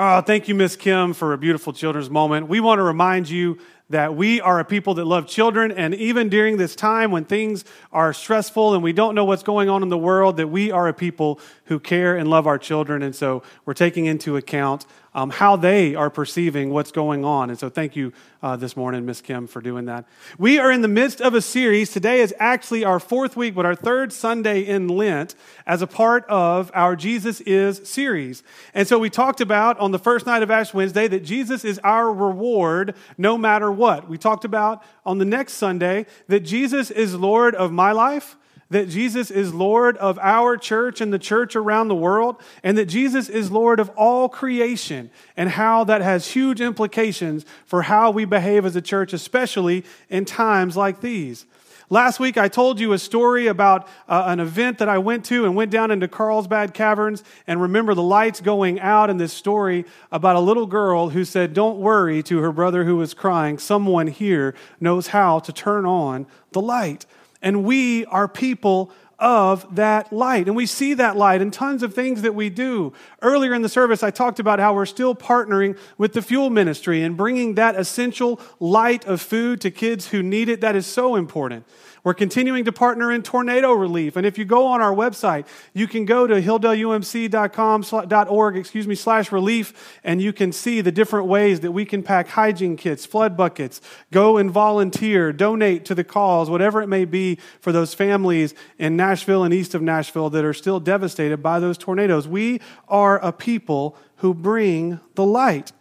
Oh, thank you, Miss Kim, for a beautiful children's moment. We want to remind you that we are a people that love children, and even during this time when things are stressful and we don't know what's going on in the world, that we are a people who care and love our children. And so we're taking into account um, how they are perceiving what's going on. And so thank you uh, this morning, Miss Kim, for doing that. We are in the midst of a series. Today is actually our fourth week, but our third Sunday in Lent as a part of our Jesus is series. And so we talked about on the first night of Ash Wednesday that Jesus is our reward no matter what. We talked about on the next Sunday that Jesus is Lord of my life that Jesus is Lord of our church and the church around the world, and that Jesus is Lord of all creation, and how that has huge implications for how we behave as a church, especially in times like these. Last week, I told you a story about uh, an event that I went to and went down into Carlsbad Caverns and remember the lights going out in this story about a little girl who said, Don't worry to her brother who was crying. Someone here knows how to turn on the light. And we are people of that light. And we see that light in tons of things that we do. Earlier in the service, I talked about how we're still partnering with the fuel ministry and bringing that essential light of food to kids who need it. That is so important. We're continuing to partner in tornado relief. And if you go on our website, you can go to hilldaleumc.com.org, excuse me, slash relief, and you can see the different ways that we can pack hygiene kits, flood buckets, go and volunteer, donate to the cause, whatever it may be for those families in Nashville and east of Nashville that are still devastated by those tornadoes. We are a people who bring the light.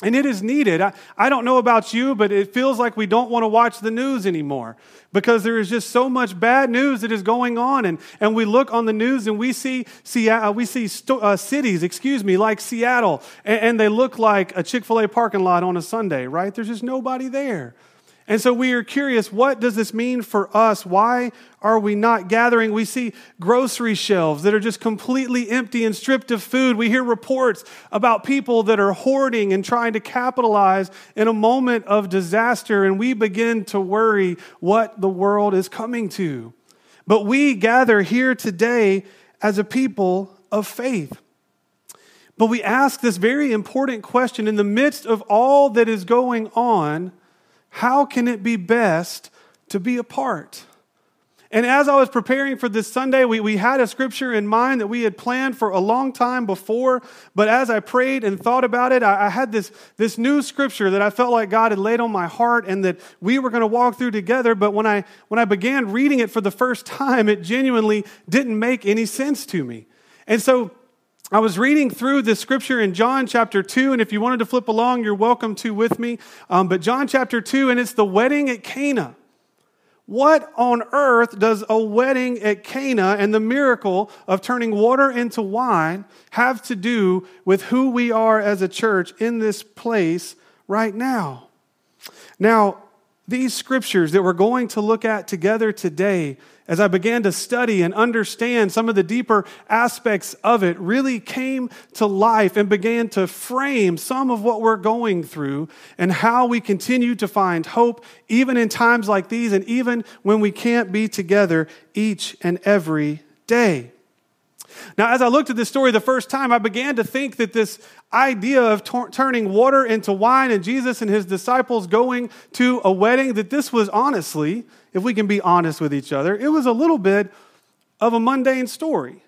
And it is needed. I, I, don't know about you, but it feels like we don't want to watch the news anymore because there is just so much bad news that is going on. And, and we look on the news and we see, see, uh, we see sto- uh, cities, excuse me, like Seattle, and, and they look like a Chick fil A parking lot on a Sunday, right? There's just nobody there. And so we are curious what does this mean for us? Why are we not gathering? We see grocery shelves that are just completely empty and stripped of food. We hear reports about people that are hoarding and trying to capitalize in a moment of disaster, and we begin to worry what the world is coming to. But we gather here today as a people of faith. But we ask this very important question in the midst of all that is going on how can it be best to be apart? And as I was preparing for this Sunday, we, we had a scripture in mind that we had planned for a long time before. But as I prayed and thought about it, I, I had this, this new scripture that I felt like God had laid on my heart and that we were going to walk through together. But when I, when I began reading it for the first time, it genuinely didn't make any sense to me. And so I was reading through the scripture in John chapter 2, and if you wanted to flip along, you're welcome to with me. Um, but John chapter 2, and it's the wedding at Cana. What on earth does a wedding at Cana and the miracle of turning water into wine have to do with who we are as a church in this place right now? Now, these scriptures that we're going to look at together today as I began to study and understand some of the deeper aspects of it, really came to life and began to frame some of what we're going through and how we continue to find hope even in times like these and even when we can't be together each and every day. Now, as I looked at this story the first time, I began to think that this idea of turning water into wine and Jesus and his disciples going to a wedding, that this was honestly if we can be honest with each other, it was a little bit of a mundane story.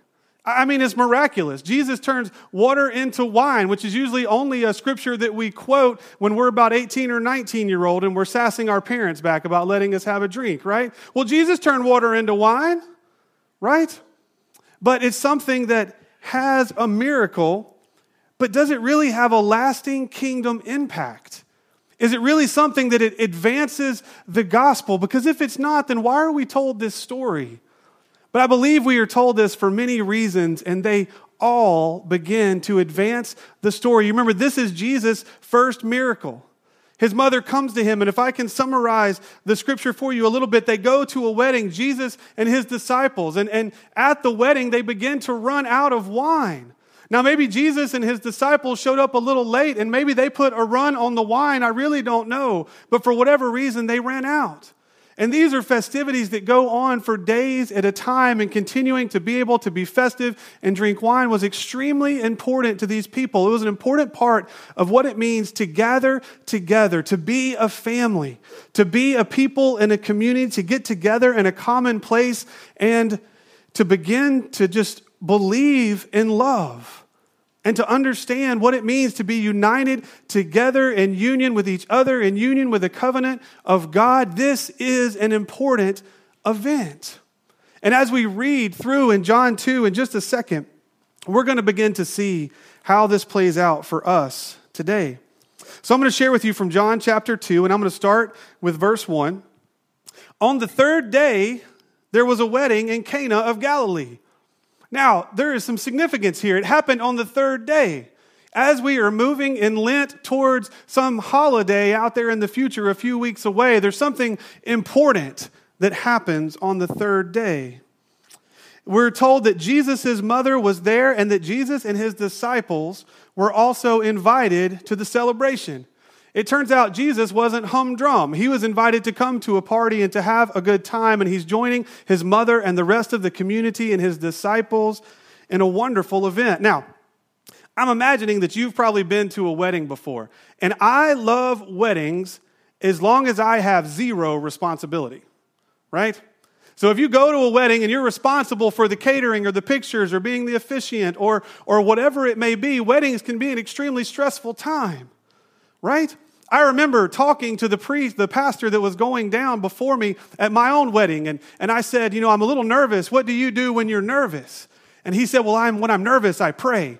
I mean, it's miraculous. Jesus turns water into wine, which is usually only a scripture that we quote when we're about 18 or 19 year old and we're sassing our parents back about letting us have a drink, right? Well, Jesus turned water into wine, right? But it's something that has a miracle, but does it really have a lasting kingdom impact? Is it really something that it advances the gospel? Because if it's not, then why are we told this story? But I believe we are told this for many reasons, and they all begin to advance the story. You remember, this is Jesus' first miracle. His mother comes to him, and if I can summarize the scripture for you a little bit, they go to a wedding, Jesus and his disciples, and, and at the wedding, they begin to run out of wine. Now, maybe Jesus and his disciples showed up a little late and maybe they put a run on the wine. I really don't know. But for whatever reason, they ran out. And these are festivities that go on for days at a time, and continuing to be able to be festive and drink wine was extremely important to these people. It was an important part of what it means to gather together, to be a family, to be a people in a community, to get together in a common place, and to begin to just believe in love and to understand what it means to be united together in union with each other, in union with the covenant of God, this is an important event. And as we read through in John 2 in just a second, we're going to begin to see how this plays out for us today. So I'm going to share with you from John chapter 2, and I'm going to start with verse 1. On the third day, there was a wedding in Cana of Galilee now, there is some significance here. It happened on the third day. As we are moving in Lent towards some holiday out there in the future, a few weeks away, there's something important that happens on the third day. We're told that Jesus' mother was there and that Jesus and his disciples were also invited to the celebration. It turns out Jesus wasn't humdrum. He was invited to come to a party and to have a good time, and he's joining his mother and the rest of the community and his disciples in a wonderful event. Now, I'm imagining that you've probably been to a wedding before, and I love weddings as long as I have zero responsibility, right? So if you go to a wedding and you're responsible for the catering or the pictures or being the officiant or, or whatever it may be, weddings can be an extremely stressful time right? I remember talking to the priest, the pastor that was going down before me at my own wedding, and, and I said, You know, I'm a little nervous. What do you do when you're nervous? And he said, Well, I'm, when I'm nervous, I pray.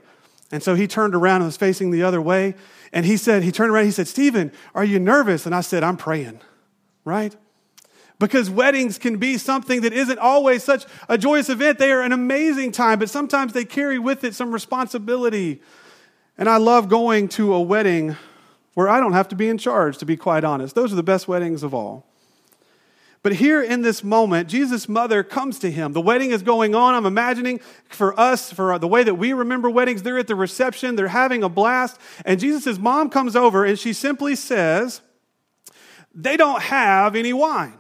And so he turned around and was facing the other way. And he said, He turned around, he said, Stephen, are you nervous? And I said, I'm praying, right? Because weddings can be something that isn't always such a joyous event. They are an amazing time, but sometimes they carry with it some responsibility. And I love going to a wedding where I don't have to be in charge, to be quite honest. Those are the best weddings of all. But here in this moment, Jesus' mother comes to him. The wedding is going on. I'm imagining for us, for the way that we remember weddings, they're at the reception, they're having a blast. And Jesus' mom comes over and she simply says, They don't have any wine.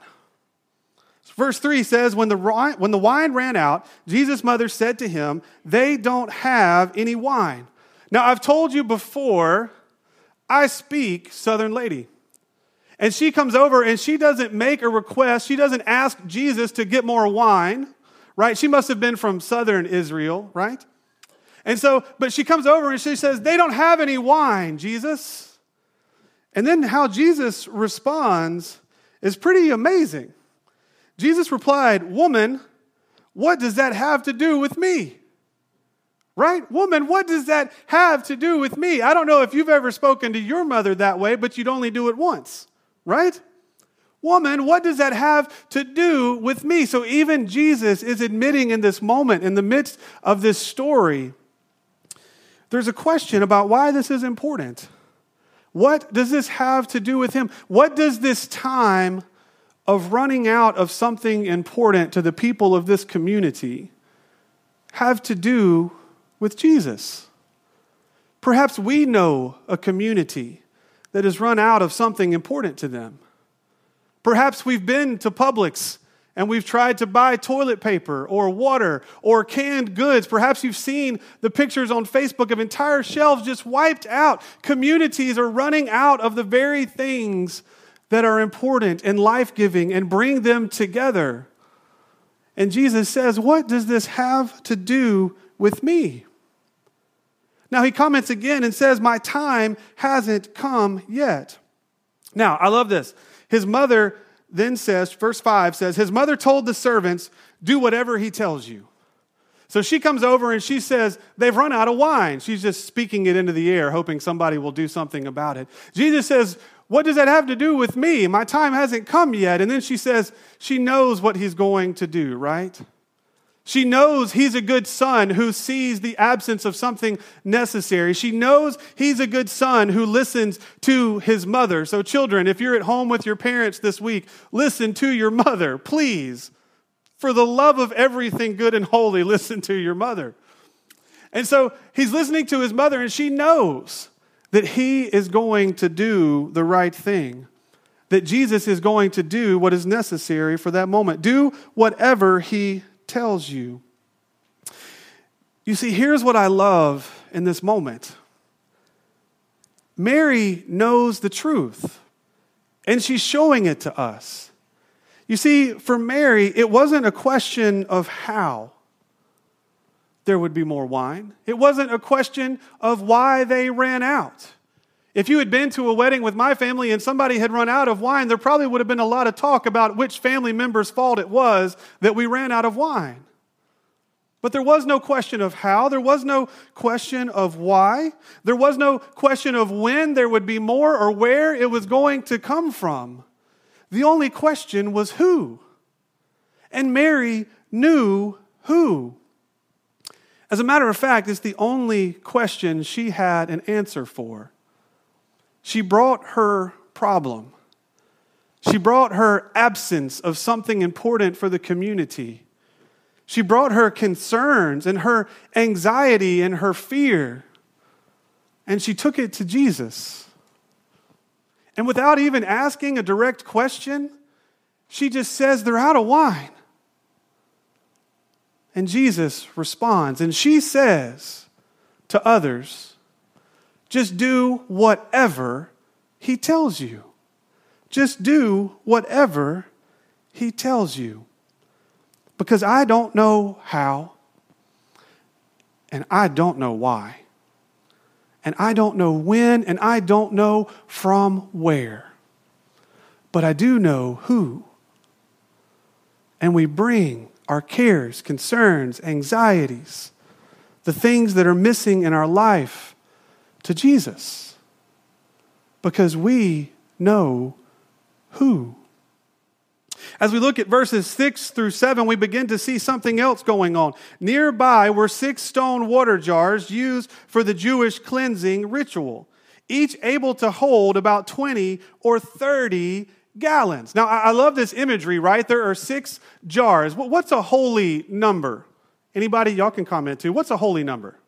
Verse 3 says, when the, when the wine ran out, Jesus' mother said to him, They don't have any wine. Now, I've told you before I speak Southern Lady. And she comes over and she doesn't make a request. She doesn't ask Jesus to get more wine, right? She must have been from Southern Israel, right? And so, but she comes over and she says, They don't have any wine, Jesus. And then how Jesus responds is pretty amazing. Jesus replied, Woman, what does that have to do with me? Right? Woman, what does that have to do with me? I don't know if you've ever spoken to your mother that way, but you'd only do it once, right? Woman, what does that have to do with me? So even Jesus is admitting in this moment, in the midst of this story, there's a question about why this is important. What does this have to do with him? What does this time of running out of something important to the people of this community have to do with Jesus. Perhaps we know a community that has run out of something important to them. Perhaps we've been to Publix and we've tried to buy toilet paper or water or canned goods. Perhaps you've seen the pictures on Facebook of entire shelves just wiped out. Communities are running out of the very things that are important and life giving and bring them together. And Jesus says, What does this have to do with me? Now he comments again and says, My time hasn't come yet. Now, I love this. His mother then says, verse 5 says, His mother told the servants, Do whatever he tells you. So she comes over and she says, They've run out of wine. She's just speaking it into the air, hoping somebody will do something about it. Jesus says, What does that have to do with me? My time hasn't come yet. And then she says, She knows what he's going to do, right? She knows he's a good son who sees the absence of something necessary. She knows he's a good son who listens to his mother. So, children, if you're at home with your parents this week, listen to your mother, please. For the love of everything good and holy, listen to your mother. And so he's listening to his mother, and she knows that he is going to do the right thing. that Jesus is going to do what is necessary for that moment. Do whatever he tells you. You see, here's what I love in this moment Mary knows the truth, and she's showing it to us. You see, for Mary, it wasn't a question of how there would be more wine, it wasn't a question of why they ran out. If you had been to a wedding with my family and somebody had run out of wine, there probably would have been a lot of talk about which family member's fault it was that we ran out of wine. But there was no question of how, there was no question of why, there was no question of when there would be more or where it was going to come from. The only question was who. And Mary knew who. As a matter of fact, it's the only question she had an answer for. She brought her problem. She brought her absence of something important for the community. She brought her concerns and her anxiety and her fear, and she took it to Jesus. And without even asking a direct question, she just says, They're out of wine. And Jesus responds, and she says to others, just do whatever he tells you. Just do whatever he tells you. Because I don't know how, and I don't know why, and I don't know when, and I don't know from where. But I do know who. And we bring our cares, concerns, anxieties, the things that are missing in our life to Jesus because we know who. As we look at verses 6 through 7, we begin to see something else going on. Nearby were six stone water jars used for the Jewish cleansing ritual, each able to hold about 20 or 30 gallons. Now, I love this imagery, right? There are six jars. What's a holy number? Anybody? Y'all can comment too. What's a holy number?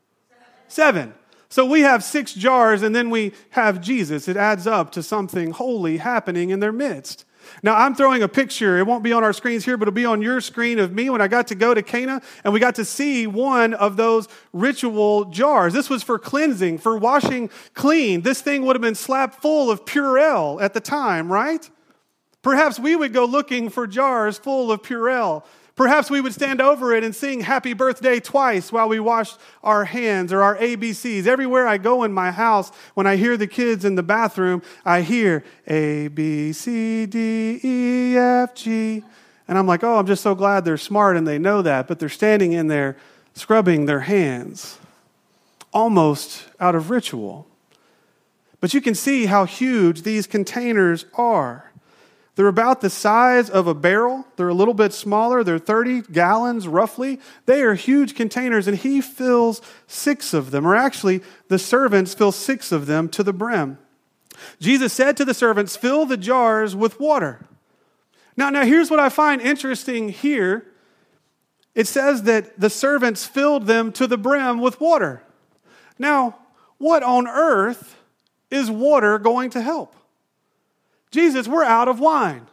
Seven. Seven. So we have six jars and then we have Jesus. It adds up to something holy happening in their midst. Now, I'm throwing a picture. It won't be on our screens here, but it'll be on your screen of me when I got to go to Cana and we got to see one of those ritual jars. This was for cleansing, for washing clean. This thing would have been slapped full of Purell at the time, right? Perhaps we would go looking for jars full of Purell Perhaps we would stand over it and sing happy birthday twice while we washed our hands or our ABCs. Everywhere I go in my house, when I hear the kids in the bathroom, I hear A, B, C, D, E, F, G. And I'm like, oh, I'm just so glad they're smart and they know that. But they're standing in there scrubbing their hands, almost out of ritual. But you can see how huge these containers are. They're about the size of a barrel. They're a little bit smaller. They're 30 gallons roughly. They are huge containers, and he fills six of them, or actually, the servants fill six of them to the brim. Jesus said to the servants, Fill the jars with water. Now, now here's what I find interesting here. It says that the servants filled them to the brim with water. Now, what on earth is water going to help? Jesus, we're out of wine.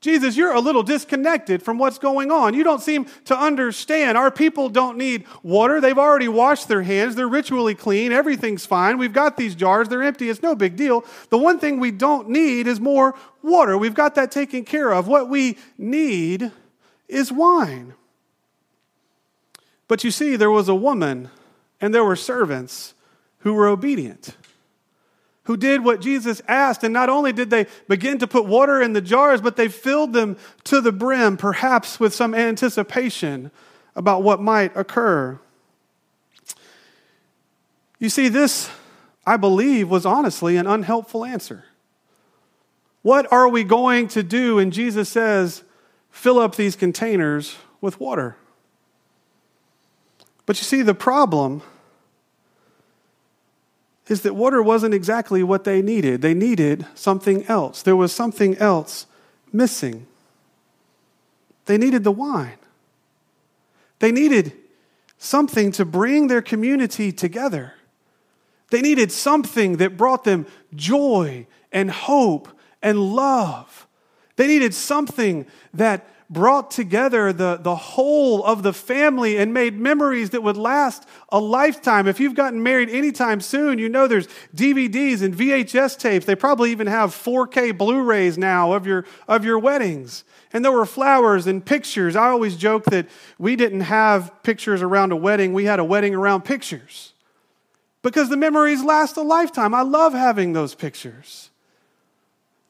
Jesus, you're a little disconnected from what's going on. You don't seem to understand. Our people don't need water. They've already washed their hands. They're ritually clean. Everything's fine. We've got these jars. They're empty. It's no big deal. The one thing we don't need is more water. We've got that taken care of. What we need is wine. But you see, there was a woman and there were servants who were obedient who did what Jesus asked. And not only did they begin to put water in the jars, but they filled them to the brim, perhaps with some anticipation about what might occur. You see, this, I believe, was honestly an unhelpful answer. What are we going to do? And Jesus says, fill up these containers with water. But you see, the problem is that water wasn't exactly what they needed. They needed something else. There was something else missing. They needed the wine. They needed something to bring their community together. They needed something that brought them joy and hope and love. They needed something that brought together the, the whole of the family and made memories that would last a lifetime. If you've gotten married anytime soon, you know there's DVDs and VHS tapes. They probably even have 4K Blu-rays now of your, of your weddings. And there were flowers and pictures. I always joke that we didn't have pictures around a wedding, we had a wedding around pictures. Because the memories last a lifetime. I love having those pictures.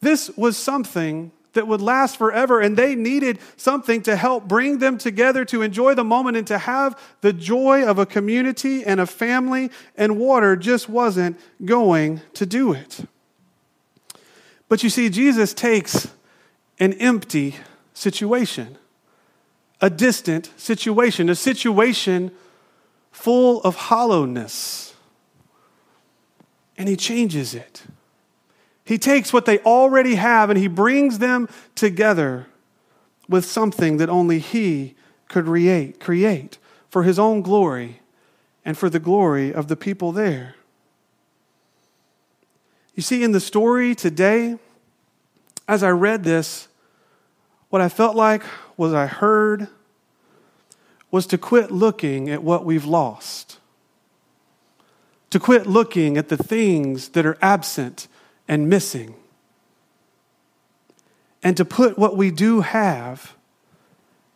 This was something that would last forever, and they needed something to help bring them together to enjoy the moment and to have the joy of a community and a family, and water just wasn't going to do it. But you see, Jesus takes an empty situation, a distant situation, a situation full of hollowness, and he changes it. He takes what they already have and he brings them together with something that only he could create, create for his own glory and for the glory of the people there. You see, in the story today, as I read this, what I felt like was I heard was to quit looking at what we've lost, to quit looking at the things that are absent and missing. And to put what we do have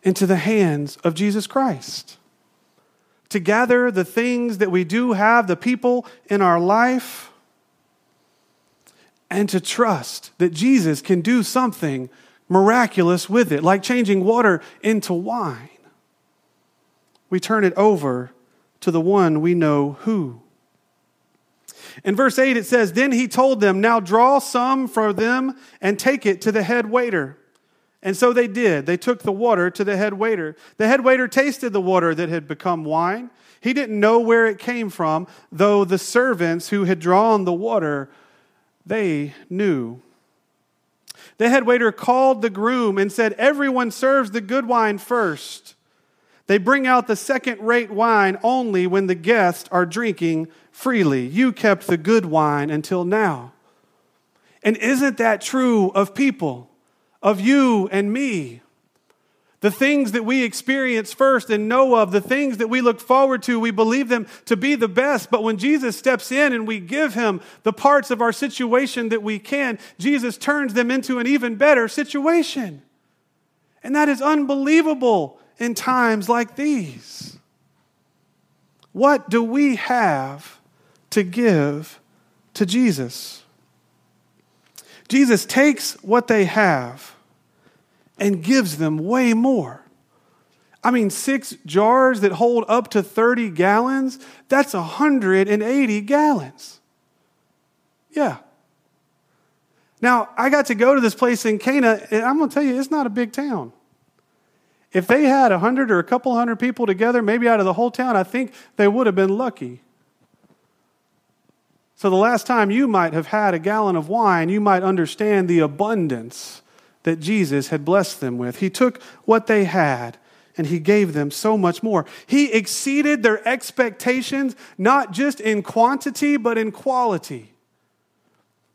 into the hands of Jesus Christ. To gather the things that we do have, the people in our life, and to trust that Jesus can do something miraculous with it, like changing water into wine. We turn it over to the one we know who. In verse 8, it says, Then he told them, Now draw some for them and take it to the head waiter. And so they did. They took the water to the head waiter. The head waiter tasted the water that had become wine. He didn't know where it came from, though the servants who had drawn the water, they knew. The head waiter called the groom and said, Everyone serves the good wine first. They bring out the second rate wine only when the guests are drinking freely. You kept the good wine until now. And isn't that true of people, of you and me? The things that we experience first and know of, the things that we look forward to, we believe them to be the best. But when Jesus steps in and we give him the parts of our situation that we can, Jesus turns them into an even better situation. And that is unbelievable in times like these. What do we have to give to Jesus. Jesus takes what they have and gives them way more. I mean, six jars that hold up to 30 gallons, that's 180 gallons. Yeah. Now, I got to go to this place in Cana, and I'm going to tell you, it's not a big town. If they had a hundred or a couple hundred people together, maybe out of the whole town, I think they would have been lucky. So, the last time you might have had a gallon of wine, you might understand the abundance that Jesus had blessed them with. He took what they had and he gave them so much more. He exceeded their expectations, not just in quantity, but in quality.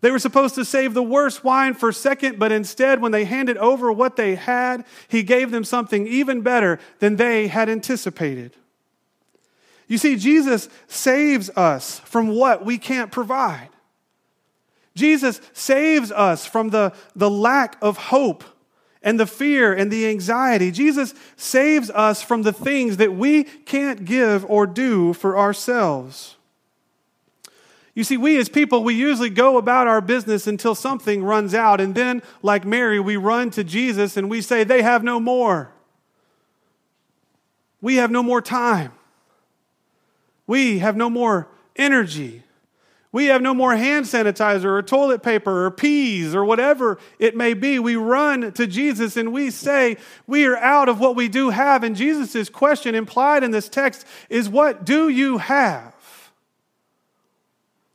They were supposed to save the worst wine for second, but instead, when they handed over what they had, he gave them something even better than they had anticipated. You see, Jesus saves us from what we can't provide. Jesus saves us from the, the lack of hope and the fear and the anxiety. Jesus saves us from the things that we can't give or do for ourselves. You see, we as people, we usually go about our business until something runs out. And then, like Mary, we run to Jesus and we say, They have no more. We have no more time. We have no more energy. We have no more hand sanitizer or toilet paper or peas or whatever it may be. We run to Jesus and we say, We are out of what we do have. And Jesus' question implied in this text is, What do you have?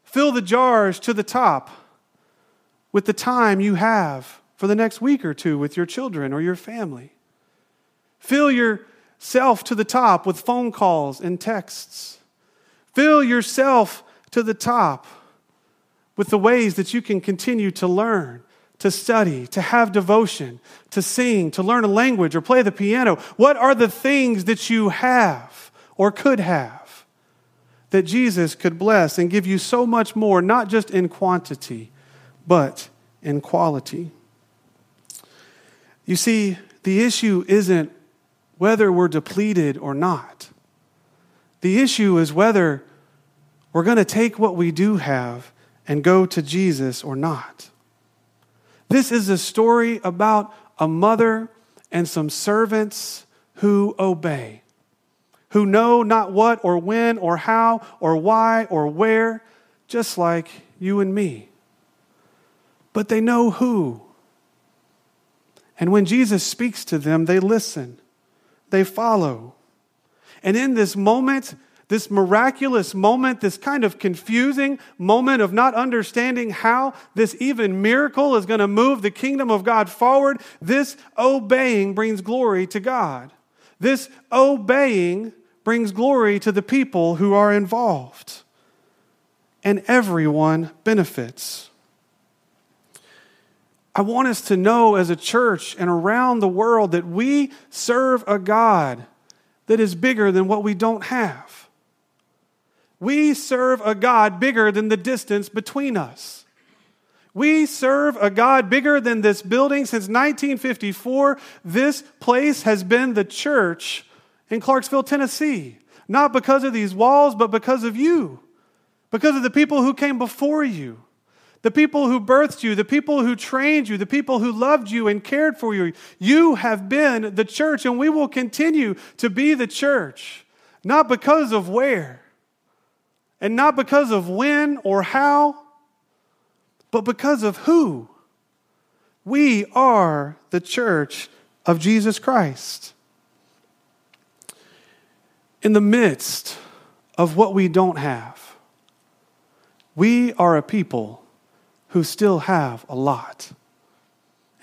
Fill the jars to the top with the time you have for the next week or two with your children or your family. Fill yourself to the top with phone calls and texts. Fill yourself to the top with the ways that you can continue to learn, to study, to have devotion, to sing, to learn a language, or play the piano? What are the things that you have or could have that Jesus could bless and give you so much more, not just in quantity, but in quality? You see, the issue isn't whether we're depleted or not. The issue is whether we're going to take what we do have and go to Jesus or not. This is a story about a mother and some servants who obey, who know not what or when or how or why or where, just like you and me. But they know who. And when Jesus speaks to them, they listen, they follow. And in this moment, this miraculous moment, this kind of confusing moment of not understanding how this even miracle is going to move the kingdom of God forward, this obeying brings glory to God. This obeying brings glory to the people who are involved. And everyone benefits. I want us to know as a church and around the world that we serve a God that is bigger than what we don't have. We serve a God bigger than the distance between us. We serve a God bigger than this building. Since 1954, this place has been the church in Clarksville, Tennessee. Not because of these walls, but because of you, because of the people who came before you the people who birthed you, the people who trained you, the people who loved you and cared for you. You have been the church, and we will continue to be the church, not because of where, and not because of when or how, but because of who. We are the church of Jesus Christ. In the midst of what we don't have, we are a people who still have a lot.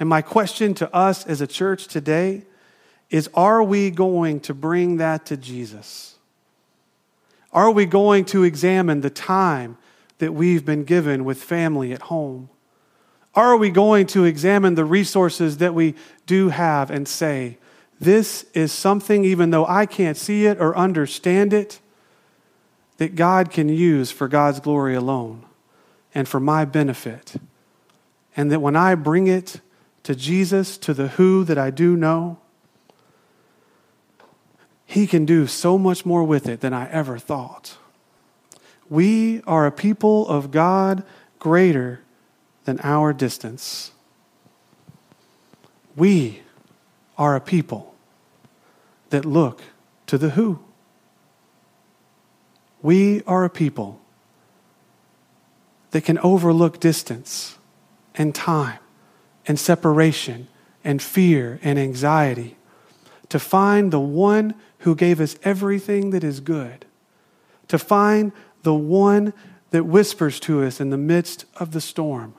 And my question to us as a church today is are we going to bring that to Jesus? Are we going to examine the time that we've been given with family at home? Are we going to examine the resources that we do have and say, this is something, even though I can't see it or understand it, that God can use for God's glory alone? And for my benefit. And that when I bring it to Jesus, to the who that I do know, He can do so much more with it than I ever thought. We are a people of God greater than our distance. We are a people that look to the who. We are a people that can overlook distance and time and separation and fear and anxiety. To find the one who gave us everything that is good, to find the one that whispers to us in the midst of the storm,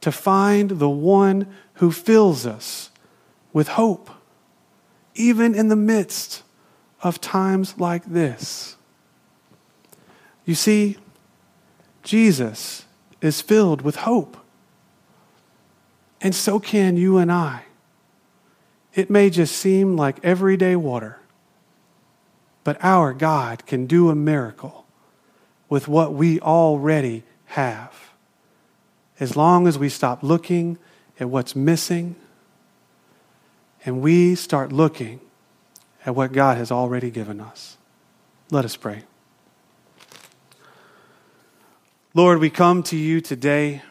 to find the one who fills us with hope, even in the midst of times like this. You see, Jesus is filled with hope. And so can you and I. It may just seem like everyday water, but our God can do a miracle with what we already have. As long as we stop looking at what's missing and we start looking at what God has already given us. Let us pray. Lord, we come to you today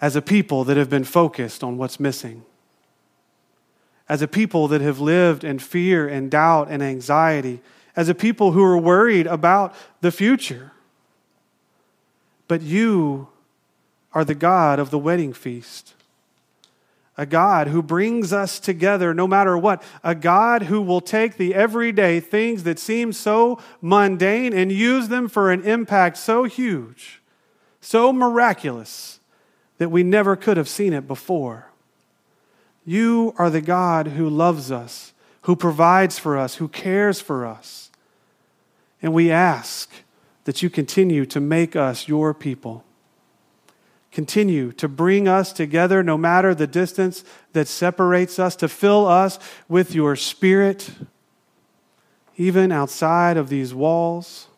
as a people that have been focused on what's missing, as a people that have lived in fear and doubt and anxiety, as a people who are worried about the future. But you are the God of the wedding feast a God who brings us together no matter what, a God who will take the everyday things that seem so mundane and use them for an impact so huge, so miraculous, that we never could have seen it before. You are the God who loves us, who provides for us, who cares for us. And we ask that you continue to make us your people. Continue to bring us together no matter the distance that separates us, to fill us with your Spirit, even outside of these walls.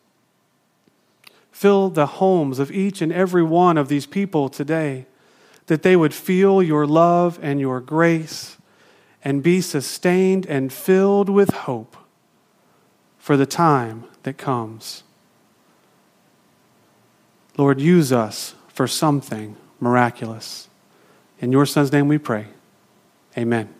Fill the homes of each and every one of these people today, that they would feel your love and your grace and be sustained and filled with hope for the time that comes. Lord, use us for something miraculous. In your Son's name we pray. Amen.